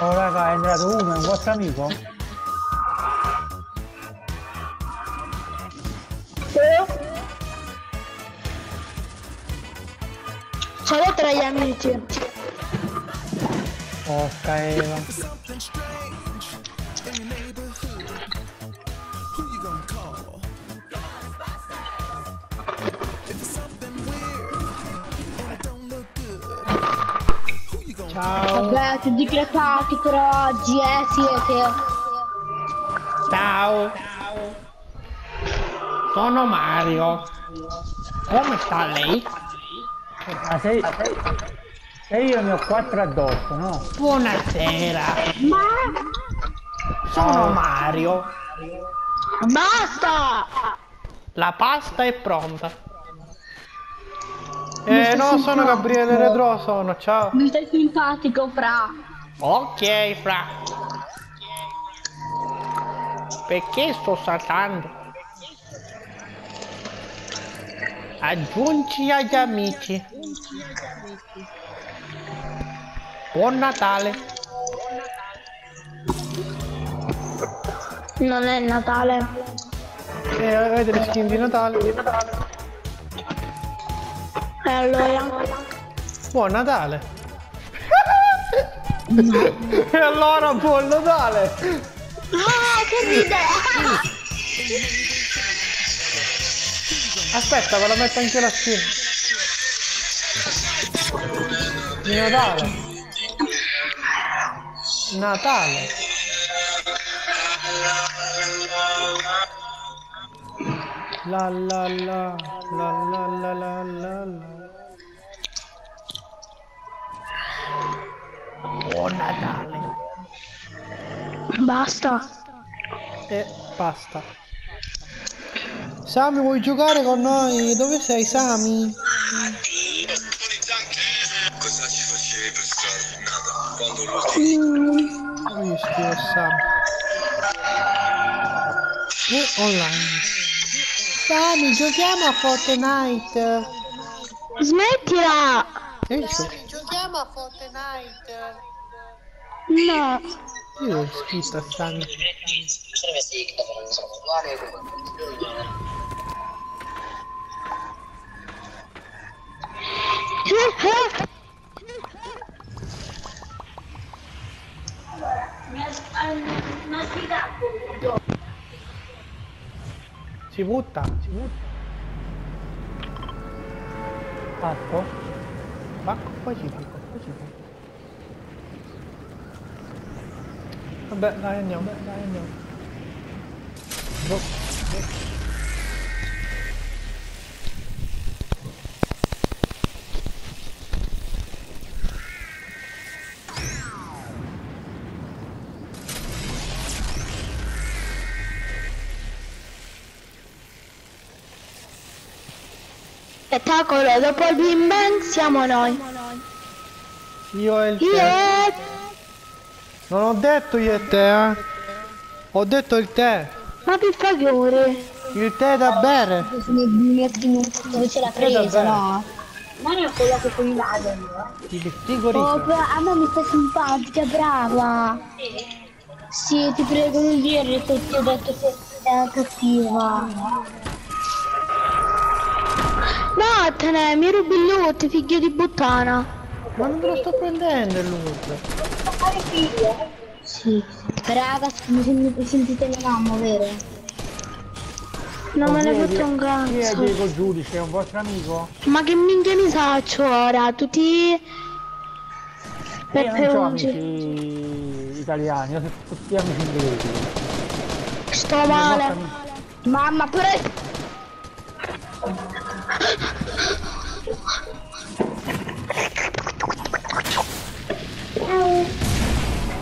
Oh raga, è entrato uno, è un vostro amico? Sono tra gli amici. Porca Eva. Ciao. Vabbè, ti decretati per oggi, eh, siete. Ciao. Sono Mario. Come sta lei? Ma sei... E io ne ho quattro addosso, no? Buonasera. Ma Sono Mario. basta! La pasta è pronta. Eh no, sono simpatico. Gabriele Redro, sono, ciao. Mi stai simpatico, fra. Ok, fra. Perché sto saltando? Aggiungi agli amici. Buon Natale. Non è Natale. Eh, avete le skin di Natale? E allora? Buon Natale. e allora buon Natale. Ah, che ride! Aspetta, ve la metto anche la skin. Di Natale. Natale. La la la la la la la la la. Buon Natale. Basta. E basta. Sami, vuoi giocare con noi? Dove sei, Sami? Cosa ci facevi per strada? Quando l'ultimo Io scrivo Sami. E online. Sami, giochiamo a Fortnite. Smettila! Io, Giochiamo a Fortnite. No. Io chi sta stando? Si butta, si butta. Bacco? Bacco poi ci bacco. Vabbè, dai andiamo, dai andiamo. Boh. Spettacolo, dopo il Big Bang siamo noi. Io e il Io. Non ho detto io e te, eh. Ho detto il tè. Ma per favore. Il tè da bere. Dove c'è la presa, no? Ma ne ho quello che con i laser. Il Oh, frigorifero. bra- a me mi sta simpatica, brava. Sì, ti prego non dire che ti ho detto che è cattiva. Vattene, mi rubi il loot, figlio di puttana. Ma non te lo sto prendendo il loot. Sì. Raga, mi sentite, sentite la mamma, vero? Non me ne fotte un Di- Chi è cazzo. Diego Giudice? È un vostro amico? Ma che minchia mi saccio ora? Tutti... Io Per non ho amici. italiani, io ho tutti amici inglesi. Sto male. Mamma, pure...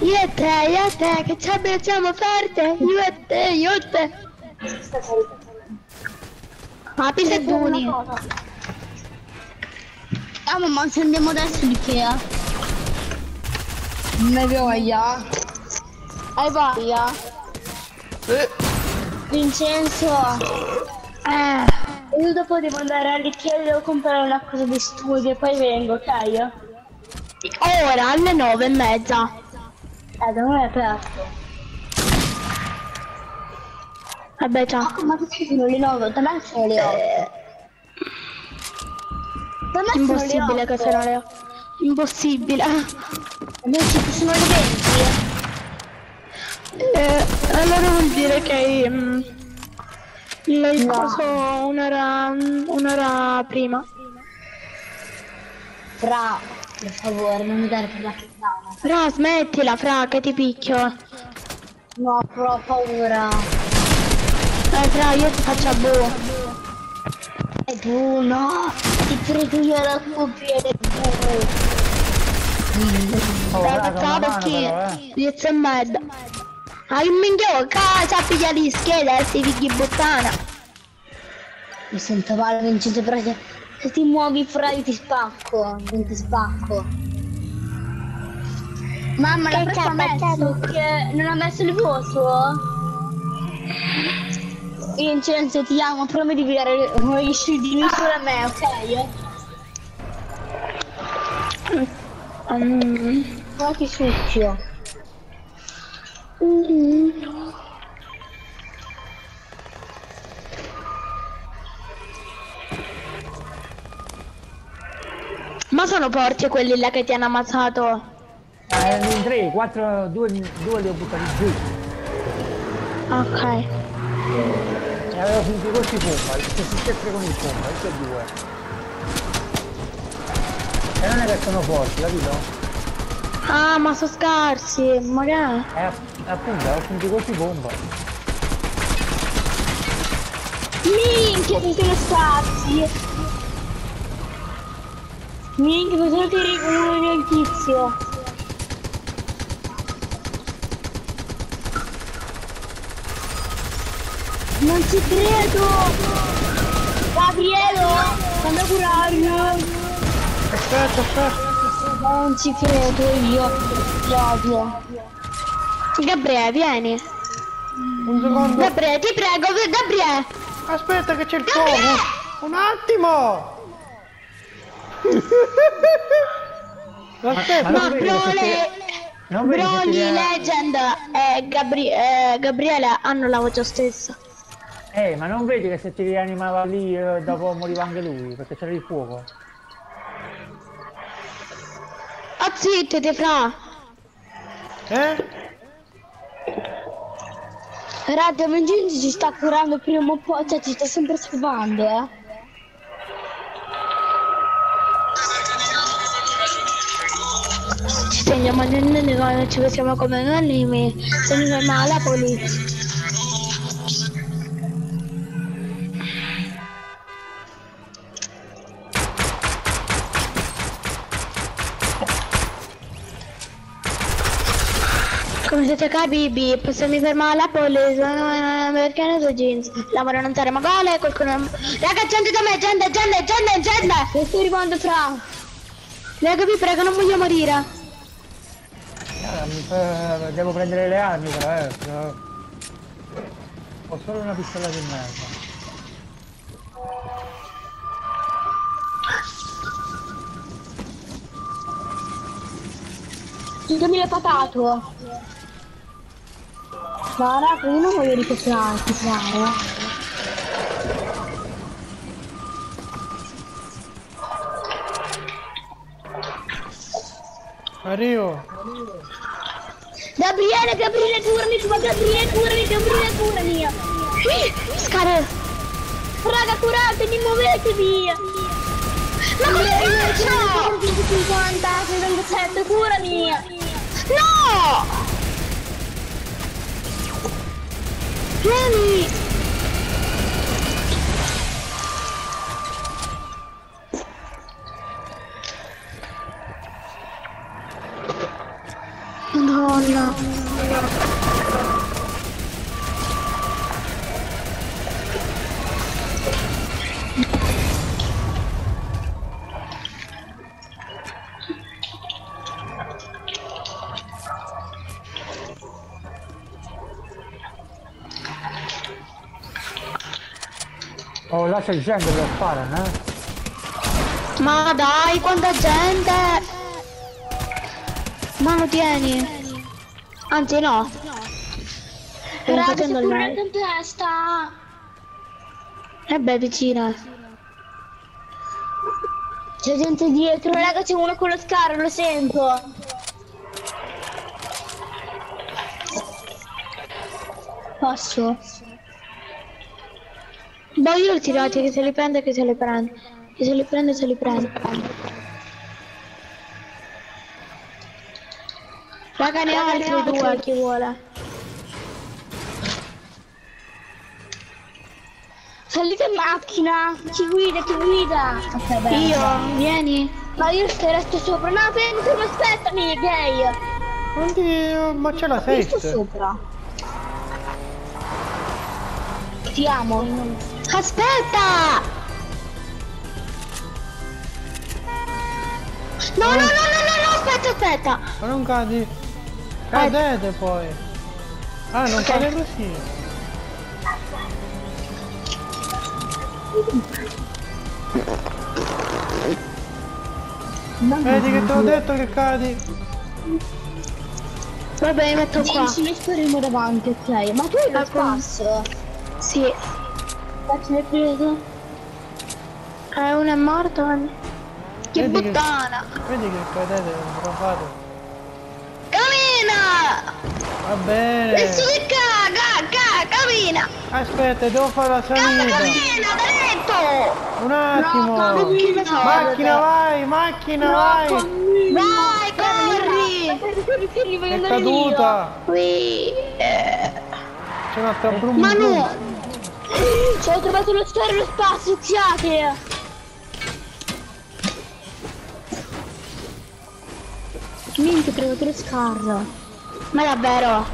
Io e te, io e te, che ci abbracciamo forte, io e te, io e te. Ma pisettoni. Ah mamma, se andiamo adesso di che? Ne voglia. Hai voglia? Vincenzo. Eh. Io dopo devo andare all'Ikea e devo comprare una cosa di studio e poi vengo, ok? Ora alle nove e mezza. Eh, da noi è aperto. Vabbè, ciao. Ma che sono le 9? Da me sono le 8. Da me sono le Impossibile 8. che siano le... Impossibile. Invece sono le 20. Eh, allora vuol dire che... mm, il No. coso un'ora... un'ora prima. Fra, per favore, non mi dare per la puttana. Fra, smettila, fra, che ti picchio. No, però ho paura. Eh, fra, io ti faccio a boh. E tu, no, ti prego io la tua piede, tu. Oh, Dai, chi? però, eh. Dieci e mezza. Hai un minchio, casa, piglia di scheda e si figli buttana. Mi sento male, Vincenzo, però se ti muovi fra io ti spacco, non ti spacco. Mamma, la Che pressa ha cazzo? messo che non ha messo il voto? Vincenzo, ti amo, prometti di dare gli scildini solo a me, ok? Mm. Ma che succhio. Ma sono porci quelli là che ti hanno ammazzato? Eh, in 3, 4, 2, due li ho buttati giù. Ok. E avevo finito questi pompa, che si sempre con il pompa, e due. E non è che sono forti, capito? Ah, ma sono scarsi, magari. E app- appunto, ho finito questi pompa. Minchia, che sono scarsi! Minchia, sono tiri con del tizio. Non ci credo! Gabriele, fammi curare! Aspetta, aspetta. Non ci credo io, odio. Gabriele, vieni. Un secondo. Gabriele, ti prego, Gabriele. Aspetta che c'è il fuoco. Un attimo. Aspetta. Ma Ma Broly, viene- Legend e Gabri- eh, Gabriele hanno la voce stessa. Eh, ma non vedi che se ti rianimava lì eh, dopo moriva anche lui, perché c'era il fuoco. Ah, zittiti, fra. Eh? Radio Vincenzo ci sta curando prima o poi, cioè ci sta sempre salvando, eh. Ci teniamo a noi quando ci vediamo come anime. Se non è male, la polizia. Capiti, se mi ferma la polizia, perché ne so jeans, lavorano in terra magale, qualcuno... Raga, gente da me, gente, gente, gente, gente! Che sto arrivando fra? Raga, vi prego, non voglio morire. Fa- devo prendere le armi però, eh. Ho solo una pistola di merda. Chiudimi le patato. Raga, io non voglio ricoprare, tifare. Arrivo. Gabriele, Gabriele, curami, ma Gabriele, curami, Gabriele, curami. Scare. Raga, curatemi, muovetevi. Ma come faccio? 50, 77, curami. No! Vieni! C'è gente che lo sparano, eh. Ma dai, quanta gente! Ma lo tieni? Anzi no. Stiamo Raga, il pure la live. tempesta. E beh, vicina. C'è gente dietro, raga, c'è uno con lo scarro, lo sento. Posso? Boh, io li tirati, che se li prende, che se li prende. Che se li prende, se li prende. Raga, ne ho altri due, chi vuole. Salite in macchina! Chi guida, chi guida? Ok, bene. Io, vieni. Ma io sto resto sopra. No, prendi, aspettami, gay! Ti... ma c'è la Io sto 7. sopra. Ti amo. Aspetta! No, no, no, no, no, no, aspetta, aspetta. Ma non cadi. Cadete poi. Ah, non cade così. Vedi che te l'ho detto che cadi. Vabbè, mi metto qua. Ci speriamo davanti, ok? Ma tu hai lo spasso? Sì. Cazzo l'hai preso? Eh, uno è morto. Che Vedi che- puttana. Vedi che cadete, non ce la fate. Cammina! Va bene. Adesso che caga, caga, cammina! Aspetta, devo fare la Caga, salita. cammina, dritto! Un attimo. cammina. Macchina vai, macchina vai. Vai, corri! Corri, corri, È caduta. Qui. eh, C'è un'altra brum Ma no! Ci ho trovato lo scarro e lo spazio, ziate! Minchia, ho trovato lo scarro. Ma davvero?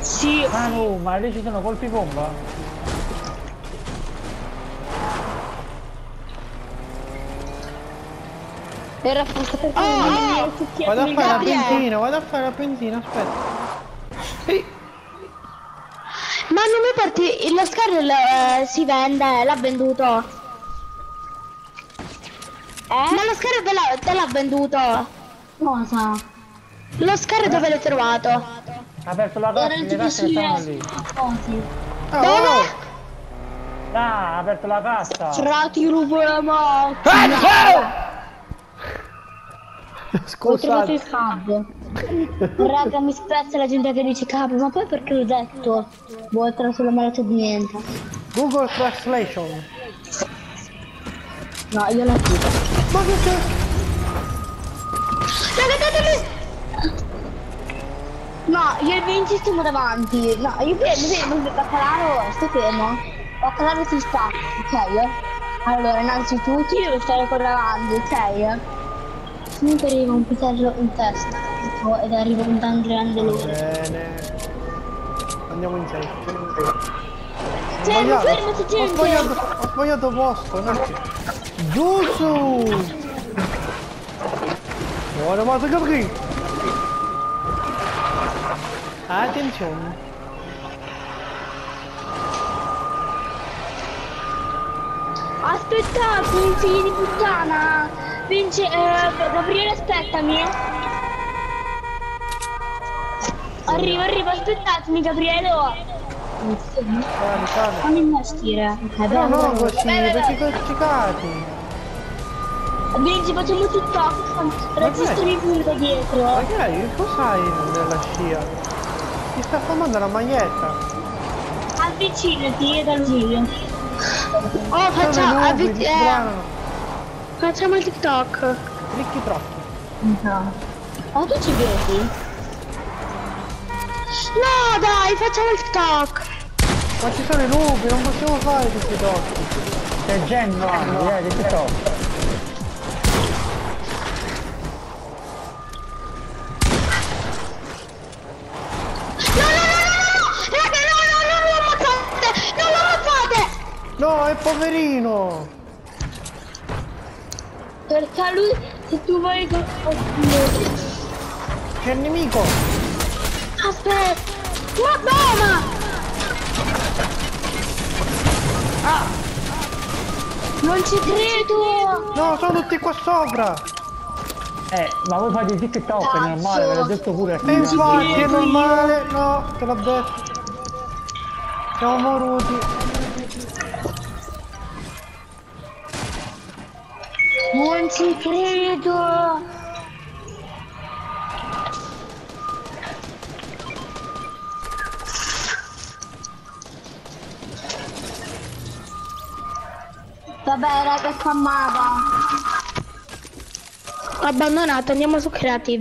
Sì. Ah no, ma lì ci sono colpi bomba? Era fatto per Oh, oh, Vado a fare la benzina, vado a fare la benzina, aspetta. Ehi, Ma non mi porti lo scarro eh, si vende, l'ha venduto. Eh? Ma lo scarro te l'ha, te l'ha venduto. Cosa? Lo scarro dove l'hai trovato? Ha aperto la il le casse che stavano lì. Così. oh, Dove? Ah, ha aperto la cassa. Fra ti rubo la macchina. Ho trovato il cab. Raga, mi spezza la gente che dice cab, ma poi perché l'ho detto? Trovato la malata di niente. Google Translation. No, io la chiudo. Ma che c'è? Raga, datemi! No, io e Vinci stiamo davanti. No, io fermo, fermo, Baccalaro, sto fermo. Baccalaro ti sta, ok? Allora, innanzitutto io devo stare qua davanti, ok? Comunque arriva un pitello in testa tipo, ed arriva un tan grande loro. Bene. Andiamo in sei. Fermo, fermati, Ho gente! sbagliato, ho sbagliato posto, un attimo. Giusto! Buona moto Gabri! Attenzione! Aspettate, figli di puttana! Vince, eh, Gabriele, aspettami. Arrivo, arrivo, aspettatemi, Gabriele. Sale. Fammi investire. Ok, No, no, così, perché vai. questi cati? Vinci, facciamo TikTok. Registrami pure da dietro. Ma che hai? Cos'hai nella scia? Ti sta formando la maglietta. Avvicinati dal video. Oh, facciamo, nubi, avvi- ti eh, sbranano. Facciamo il TikTok. Ricchi troppi. No. Ma tu ci vedi? No, dai, facciamo il TikTok. Ma ci sono i nubi, non possiamo fare questi tocchi. C'è Gemma anche, eh, di TikTok. No, perché lui, se tu vuoi... C'è il nemico! Aspetta! Ma bene! Ah! Non ci credo! No, sono tutti qua sopra! Eh, ma voi fate TikTok, è normale, ve l'ho detto pure. E eh, infatti è normale, no, te l'ho detto. Siamo moruti. non ci credo! Vabbè raga Mava. Abbandonato, andiamo su creative